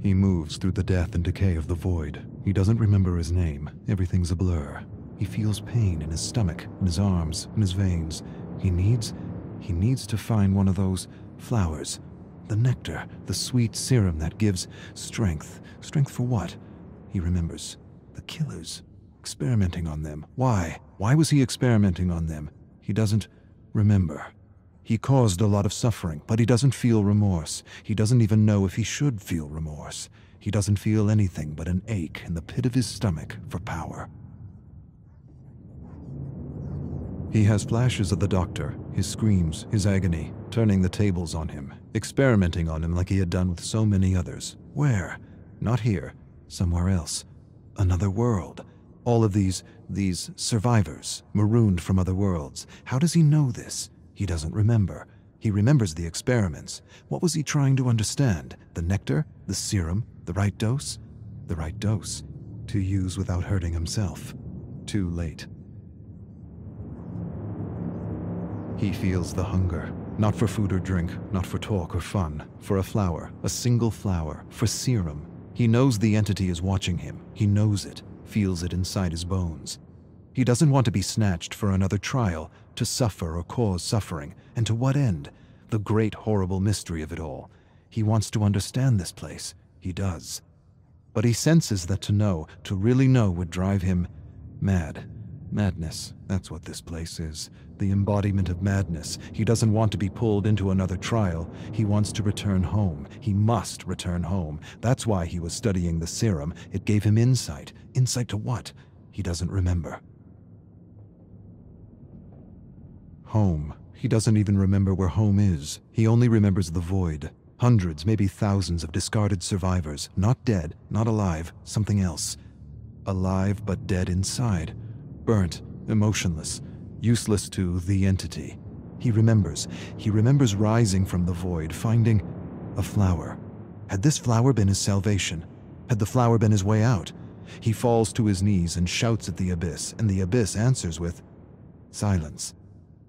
He moves through the death and decay of the void. He doesn't remember his name. Everything's a blur. He feels pain in his stomach, in his arms, in his veins. He needs. He needs to find one of those flowers. The nectar, the sweet serum that gives strength. Strength for what? He remembers. The killers. Experimenting on them. Why? Why was he experimenting on them? He doesn't remember. He caused a lot of suffering, but he doesn't feel remorse. He doesn't even know if he should feel remorse. He doesn't feel anything but an ache in the pit of his stomach for power. He has flashes of the doctor, his screams, his agony, turning the tables on him, experimenting on him like he had done with so many others. Where? Not here. Somewhere else. Another world. All of these, these survivors, marooned from other worlds. How does he know this? He doesn't remember. He remembers the experiments. What was he trying to understand? The nectar? The serum? The right dose? The right dose. To use without hurting himself. Too late. He feels the hunger, not for food or drink, not for talk or fun, for a flower, a single flower, for serum. He knows the entity is watching him. He knows it, feels it inside his bones. He doesn't want to be snatched for another trial, to suffer or cause suffering, and to what end? The great horrible mystery of it all. He wants to understand this place. He does. But he senses that to know, to really know, would drive him mad. Madness, that's what this place is. The embodiment of madness. He doesn't want to be pulled into another trial. He wants to return home. He must return home. That's why he was studying the serum. It gave him insight. Insight to what? He doesn't remember. Home. He doesn't even remember where home is. He only remembers the void. Hundreds, maybe thousands of discarded survivors. Not dead, not alive, something else. Alive but dead inside burnt, emotionless, useless to the entity. He remembers. He remembers rising from the void, finding a flower. Had this flower been his salvation? Had the flower been his way out? He falls to his knees and shouts at the abyss, and the abyss answers with silence.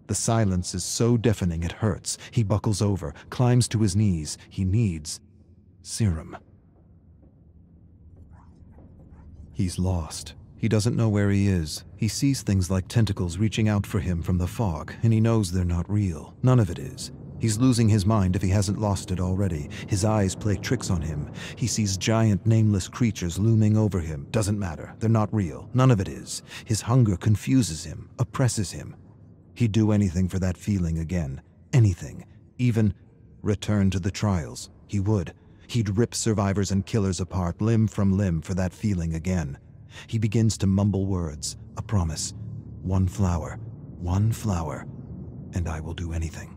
The silence is so deafening it hurts. He buckles over, climbs to his knees. He needs serum. He's lost. He doesn't know where he is. He sees things like tentacles reaching out for him from the fog, and he knows they're not real. None of it is. He's losing his mind if he hasn't lost it already. His eyes play tricks on him. He sees giant, nameless creatures looming over him. Doesn't matter. They're not real. None of it is. His hunger confuses him, oppresses him. He'd do anything for that feeling again. Anything. Even return to the trials. He would. He'd rip survivors and killers apart, limb from limb, for that feeling again. He begins to mumble words, a promise. One flower, one flower, and I will do anything.